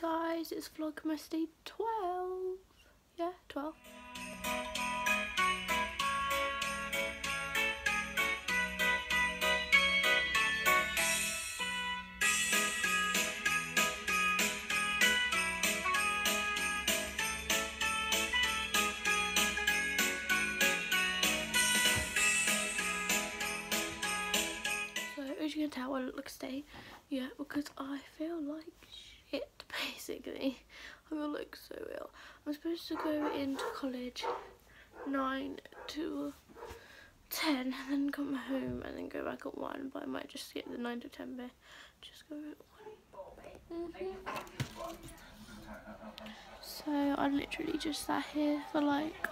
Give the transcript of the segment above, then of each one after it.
morning guys, it's Vlogmas Day 12. Yeah, 12. So as you can tell, I look today, yeah, because I feel like shit, basically. I feel like so ill. I'm supposed to go into college 9 to 10 and then come home and then go back at 1, but I might just skip the 9 to 10 bit. Just go at 1. Mm -hmm. So I literally just sat here for like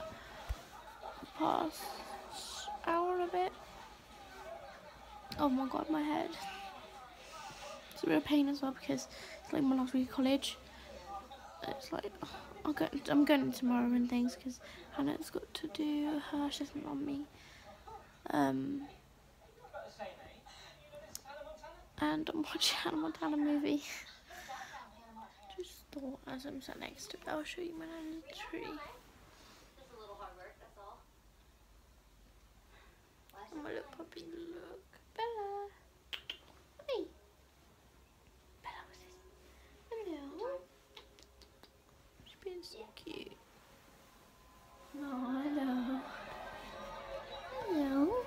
past hour a bit. Oh my god, my head. It's a real pain as well because like my last week of college. It's like I'll go. I'm going tomorrow and things because Hannah's got to do her assessment on me. Um, and I'm watching Hannah Montana movie. Just thought as I'm sat next to it, I'll show you my tree. Oh, my little puppy, look. Bella. Hey. Bella, what's this? Hello. She's being so cute. Oh, hello. Hello.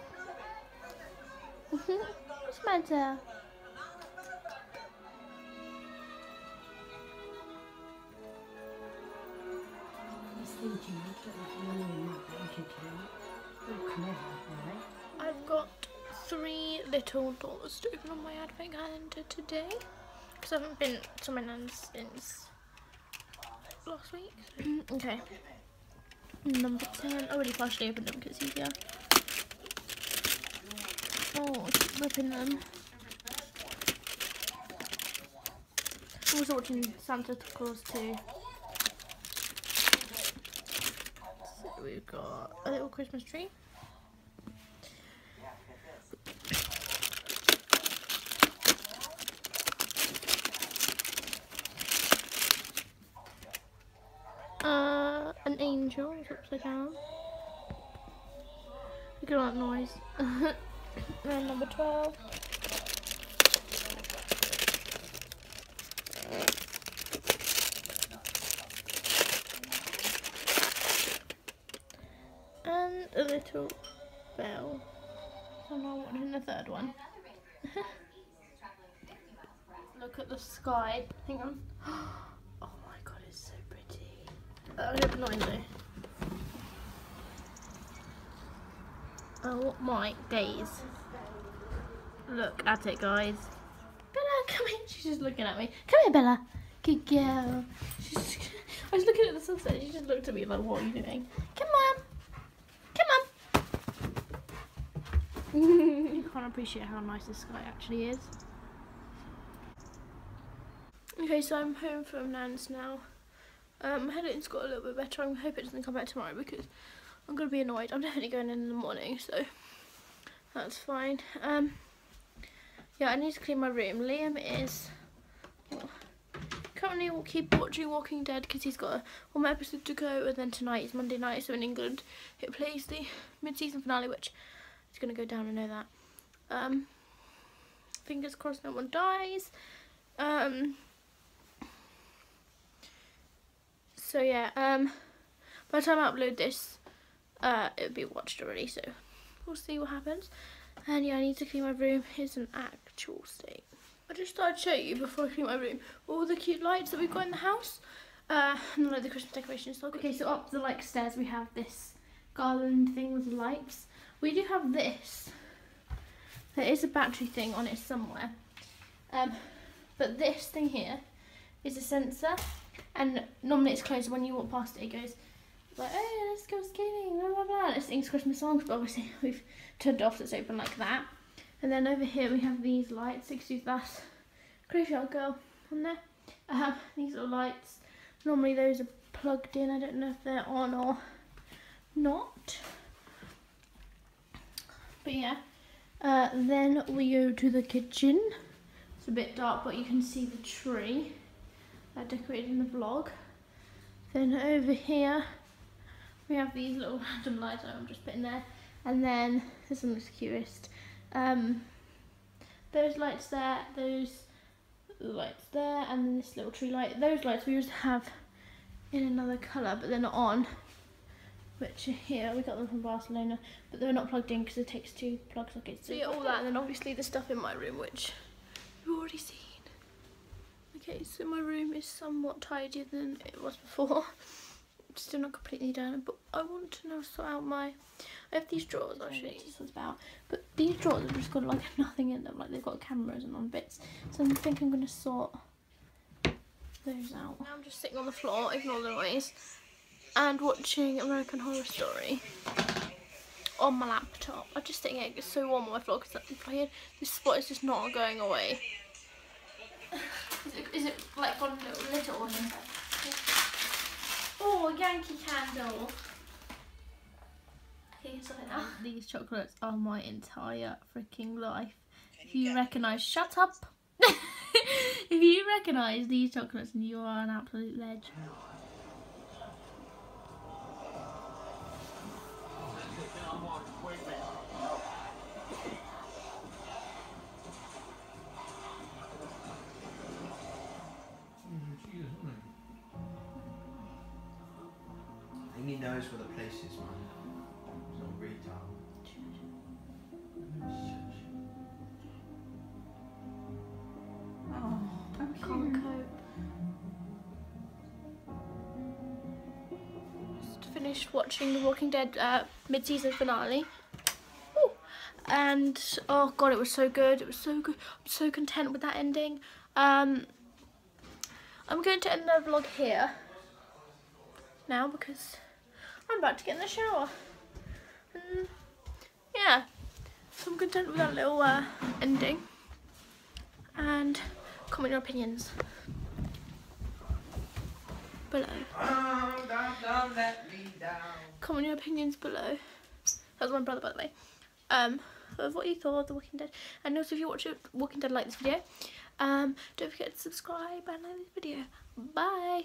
The matter? I've got three little doors to open on my advent calendar today because I haven't been to my nan's since last week. Mm, okay. Mm, number 10. I already partially opened them because it's easier. Oh, ripping them. I was watching Santa Clause 2. So we've got a little Christmas tree. Uh, an angel upside down. Look at that noise. and number 12. And a little bell. So now what in the third one? Look at the sky. Hang on. Oh my god, it's so pretty. Uh, open the window. Oh my days. Look at it, guys. Bella, come here. She's just looking at me. Come here, Bella. Good girl. She's, I was looking at the sunset. She just looked at me like, what are you doing? Come on. Come on. you can't appreciate how nice this sky actually is. Okay, so I'm home from Nan's now. Um, my headache's got a little bit better. I hope it doesn't come back tomorrow because I'm going to be annoyed. I'm definitely going in in the morning, so that's fine. Um, yeah, I need to clean my room. Liam is currently will keep watching Walking Dead because he's got a, one more episode to go, and then tonight is Monday night, so in England it plays the mid-season finale, which is going to go down. I know that. Um, fingers crossed, no one dies. Um, so yeah, um, by the time I upload this, uh, it'll be watched already, so we'll see what happens. And yeah, I need to clean my room. It's an actual state. I just thought I'd show you before I clean my room all the cute lights that we've got in the house. Uh, and like the Christmas decorations. So okay, so up the like stairs we have this garland thing with the lights. We do have this. There is a battery thing on it somewhere. Um, but this thing here is a sensor and normally it's closed when you walk past it it goes like hey let's go skating blah blah blah. Let's sing Christmas songs but obviously we've turned off it's open like that. And then over here we have these lights excuse that graveyard girl on there. Have these little lights. Normally those are plugged in. I don't know if they're on or not. But yeah. Uh, then we go to the kitchen. It's a bit dark but you can see the tree. I decorated in the vlog. Then over here we have these little random lights I'm just putting there. And then this one looks cutest. Um, those lights there, those lights there, and then this little tree light. Those lights we used to have in another colour, but they're not on. Which are here, we got them from Barcelona, but they're not plugged in because it takes two plug sockets. So yeah, all that, and then obviously the stuff in my room, which you've already seen. Okay, so my room is somewhat tidier than it was before. Still not completely done, but I want to now sort out my. I have these drawers. You this one's about. But these drawers have just got like nothing in them. Like they've got cameras and on bits. So I think I'm gonna sort those out. Now I'm just sitting on the floor. Ignore the noise. And watching American Horror Story on my laptop. I'm just sitting here. It's so warm on my floor because this spot is just not going away. Is it, is it like got a little little one in Oh, Yankee candle. Okay, something. These chocolates are my entire freaking life. If you recognise, shut up. if you recognise these chocolates, then you are an absolute ledge. Knows where the place is, man. It's on retail. Oh, I can't cope. Just finished watching The Walking Dead uh, mid-season finale. Ooh. And, oh god, it was so good. It was so good. I'm so content with that ending. Um, I'm going to end the vlog here now because I'm about to get in the shower. And yeah, so I'm content with that little uh, ending. And comment your opinions below. Down. Comment your opinions below. That was my brother, by the way. Um, of what you thought of The Walking Dead. And also, if you watch Walking Dead, like this video. Um, don't forget to subscribe and like this video. Bye.